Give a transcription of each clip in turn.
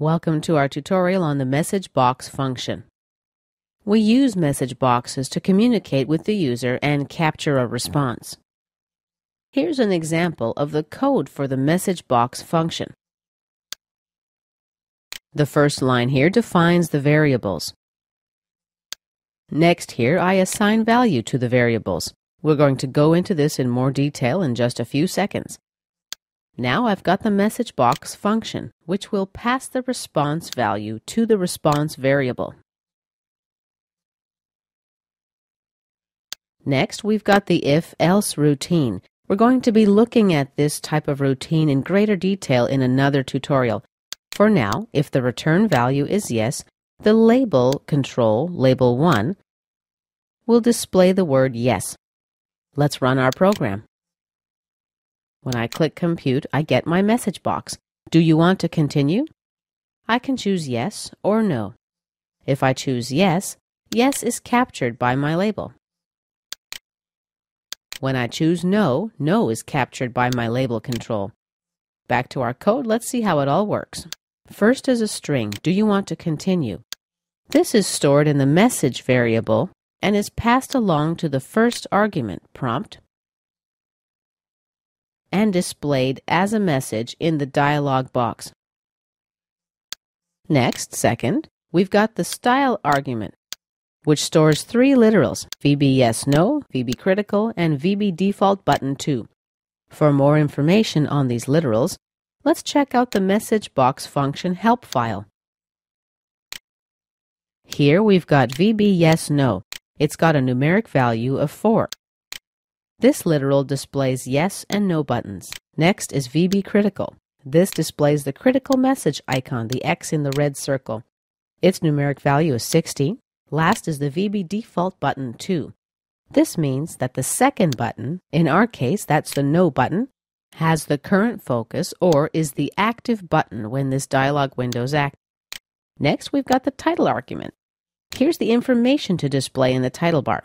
Welcome to our tutorial on the message box function. We use message boxes to communicate with the user and capture a response. Here's an example of the code for the message box function. The first line here defines the variables. Next here, I assign value to the variables. We're going to go into this in more detail in just a few seconds. Now I've got the message box function, which will pass the response value to the response variable. Next, we've got the if-else routine. We're going to be looking at this type of routine in greater detail in another tutorial. For now, if the return value is yes, the label control, label 1, will display the word yes. Let's run our program. When I click Compute, I get my message box. Do you want to continue? I can choose Yes or No. If I choose Yes, Yes is captured by my label. When I choose No, No is captured by my label control. Back to our code, let's see how it all works. First is a string. Do you want to continue? This is stored in the message variable and is passed along to the first argument prompt and displayed as a message in the dialog box. Next, second, we've got the style argument, which stores three literals, VB yes no, VB critical, and VB default button 2. For more information on these literals, let's check out the message box function help file. Here we've got VB yes no. It's got a numeric value of 4. This literal displays yes and no buttons. Next is VB critical. This displays the critical message icon, the X in the red circle. Its numeric value is 60. Last is the VB default button 2. This means that the second button, in our case that's the no button, has the current focus or is the active button when this dialog window is active. Next, we've got the title argument. Here's the information to display in the title bar.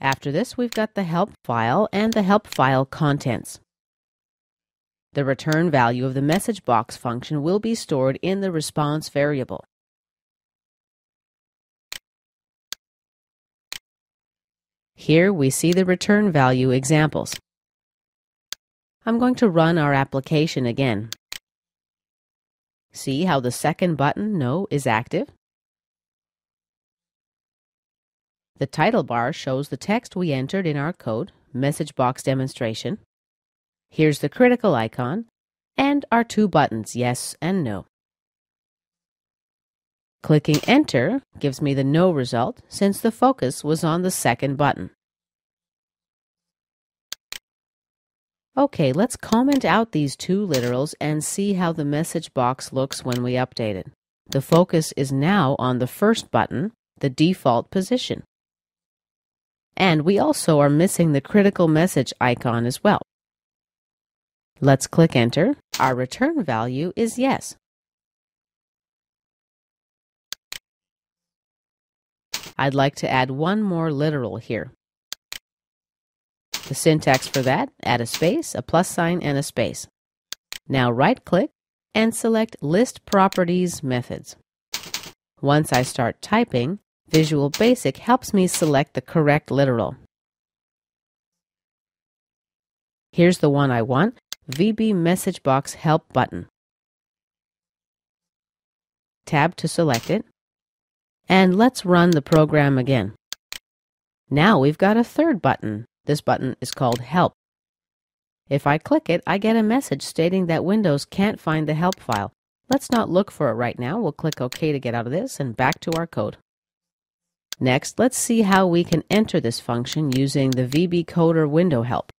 After this, we've got the help file and the help file contents. The return value of the message box function will be stored in the response variable. Here we see the return value examples. I'm going to run our application again. See how the second button, No, is active? The title bar shows the text we entered in our code, message box demonstration. Here's the critical icon and our two buttons, yes and no. Clicking enter gives me the no result since the focus was on the second button. Okay, let's comment out these two literals and see how the message box looks when we update it. The focus is now on the first button, the default position. And we also are missing the critical message icon as well. Let's click Enter. Our return value is yes. I'd like to add one more literal here. The syntax for that, add a space, a plus sign, and a space. Now right-click and select List Properties Methods. Once I start typing, Visual Basic helps me select the correct literal. Here's the one I want, VB Message Box Help button. Tab to select it. And let's run the program again. Now we've got a third button. This button is called Help. If I click it, I get a message stating that Windows can't find the help file. Let's not look for it right now. We'll click OK to get out of this and back to our code. Next, let's see how we can enter this function using the VB Coder window help.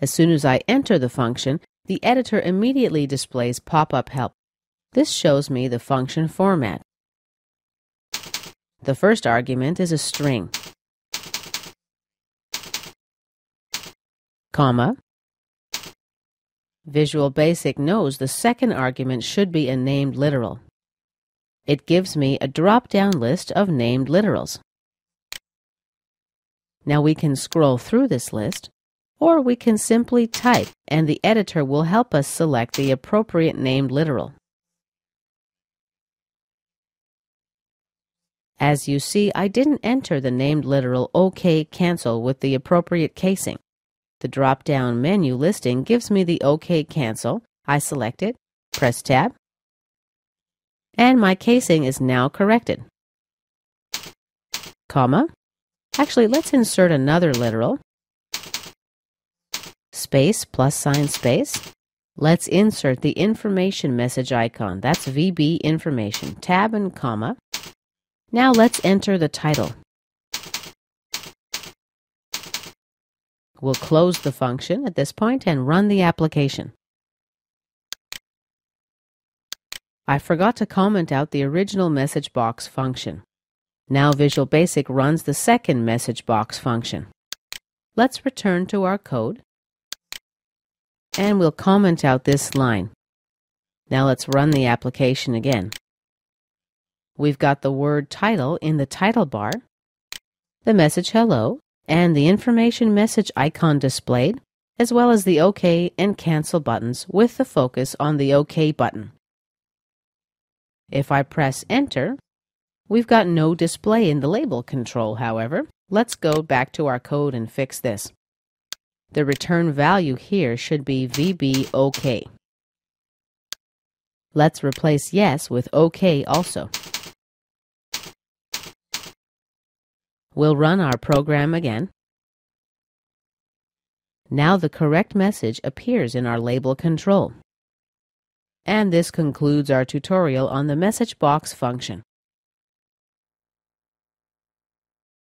As soon as I enter the function, the editor immediately displays pop-up help. This shows me the function format. The first argument is a string, comma, Visual Basic knows the second argument should be a named literal. It gives me a drop-down list of named literals. Now we can scroll through this list or we can simply type and the editor will help us select the appropriate named literal. As you see, I didn't enter the named literal OK cancel with the appropriate casing. The drop-down menu listing gives me the OK cancel. I select it, press tab, and my casing is now corrected. Comma. Actually, let's insert another literal. Space plus sign space. Let's insert the information message icon. That's VB information. Tab and comma. Now let's enter the title. We'll close the function at this point and run the application. I forgot to comment out the original message box function. Now Visual Basic runs the second message box function. Let's return to our code and we'll comment out this line. Now let's run the application again. We've got the word title in the title bar, the message hello, and the information message icon displayed, as well as the OK and Cancel buttons with the focus on the OK button. If I press Enter, we've got no display in the label control, however. Let's go back to our code and fix this. The return value here should be VBOK. Let's replace yes with OK also. We'll run our program again. Now the correct message appears in our label control. And this concludes our tutorial on the message box function.